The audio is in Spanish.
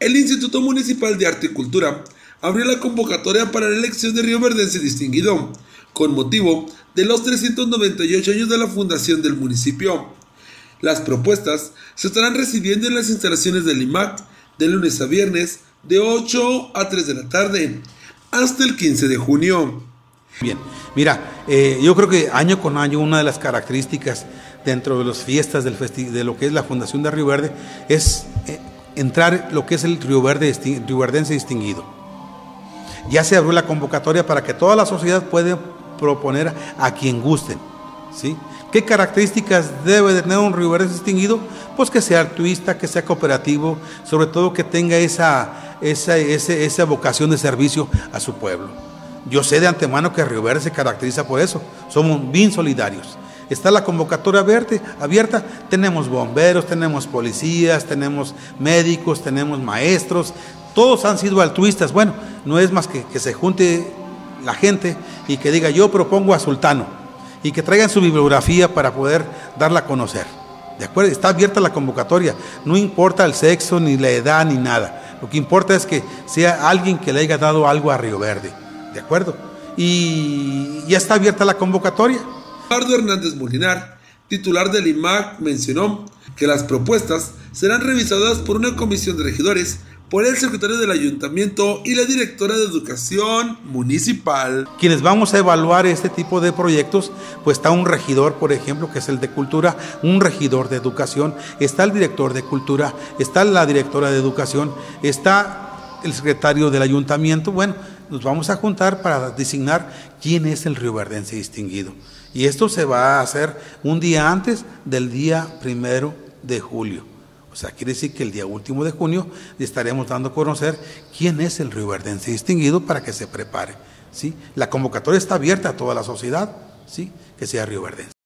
el Instituto Municipal de Arte y Cultura abrió la convocatoria para la elección de Río Verdense Distinguido, con motivo de los 398 años de la fundación del municipio. Las propuestas se estarán recibiendo en las instalaciones del IMAC de lunes a viernes de 8 a 3 de la tarde hasta el 15 de junio. Bien, mira, eh, yo creo que año con año una de las características dentro de las fiestas de lo que es la Fundación de Río Verde es eh, entrar lo que es el Río Verde Río Verdense distinguido. Ya se abrió la convocatoria para que toda la sociedad pueda proponer a quien gusten, ¿sí? ¿Qué características debe de tener un Río Verde distinguido? Pues que sea altruista, que sea cooperativo, sobre todo que tenga esa, esa, esa vocación de servicio a su pueblo. Yo sé de antemano que Río Verde se caracteriza por eso, somos bien solidarios. Está la convocatoria abierta, tenemos bomberos, tenemos policías, tenemos médicos, tenemos maestros, todos han sido altruistas. Bueno, no es más que que se junte la gente y que diga yo propongo a Sultano y que traigan su bibliografía para poder darla a conocer. ¿De acuerdo? Está abierta la convocatoria. No importa el sexo, ni la edad, ni nada. Lo que importa es que sea alguien que le haya dado algo a Río Verde. ¿De acuerdo? Y ya está abierta la convocatoria. Eduardo Hernández Molinar, titular del IMAC, mencionó que las propuestas serán revisadas por una comisión de regidores por el secretario del ayuntamiento y la directora de educación municipal. Quienes vamos a evaluar este tipo de proyectos, pues está un regidor, por ejemplo, que es el de cultura, un regidor de educación, está el director de cultura, está la directora de educación, está el secretario del ayuntamiento. Bueno, nos vamos a juntar para designar quién es el rioverdense distinguido. Y esto se va a hacer un día antes del día primero de julio. O sea, quiere decir que el día último de junio estaremos dando a conocer quién es el rioverdense distinguido para que se prepare. ¿sí? La convocatoria está abierta a toda la sociedad, ¿sí? que sea rioverdense.